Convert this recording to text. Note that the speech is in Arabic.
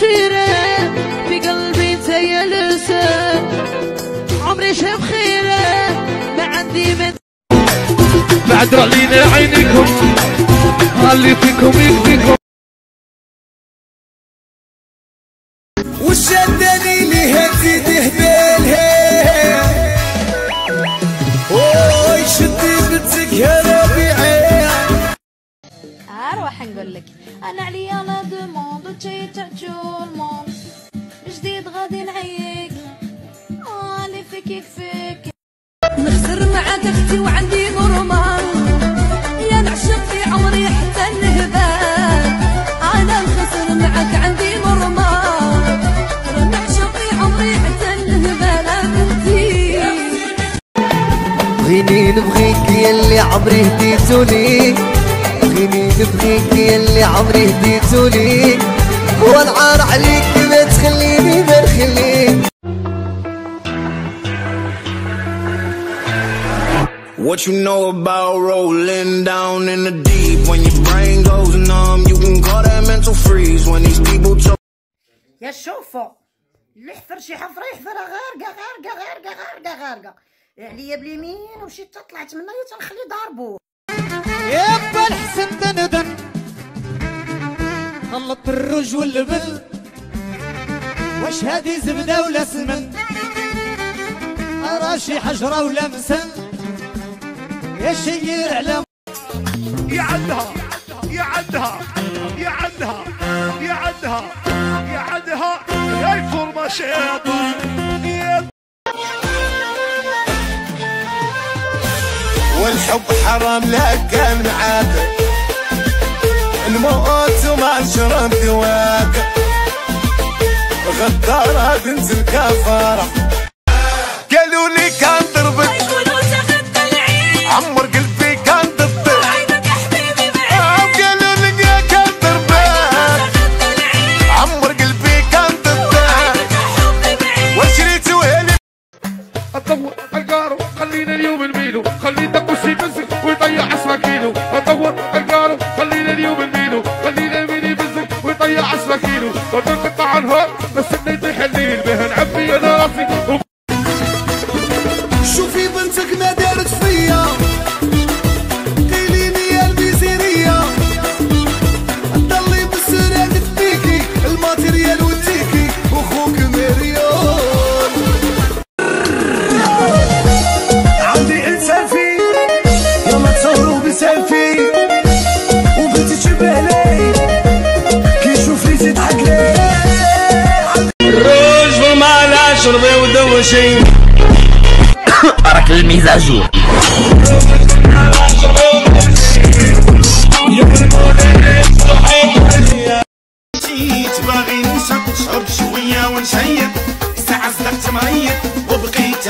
خطيرة في قلبي لسه عمري شاف خيره ما عندي من بعد رأينا عينكم اللي فيكم يكفيكم وشدني لهدي تهبالها اوي شدي بنتك يا ربيعي أروح نقول لك أنا عليا لا تشي تاعو الموند جديد غادي نعيق. آه اللي فيك يكفيك نخسر معاك أختي وعندي نورمال يا نعشق في عمري حتى النهبال أنا نخسر معاك عندي نورمال نعشق في عمري حتى النهبال بنتي بغيني نبغيك يلي عمري هديتولي. بغيني نبغيك يلي عمري هديتولي. والعار عليك ما تخليني ما نخليك What you know about rolling down in the deep? When your brain goes numb, you can call that mental freeze. When these people talk. يا شوفوا اللي حفر شي حفرة يحفرها غارقة غارقة غارقة غارقة غارقة عليا باليمين ومشيت طلعت منها تنخلي ضاربو يبا الحسن دندن خلط الرج واللبن واش هادي زبدة ولا سمن؟ راشي حجرة ولا مسن؟ يا شير على يعدها يعدها يعدها يعدها يعدها. يا الفورمة شيطان. والحب حرام لكن عاد الموت وما شرب دواك غدارة بنت الكفارة ونشيط ساعة صدقت مريض وبقيت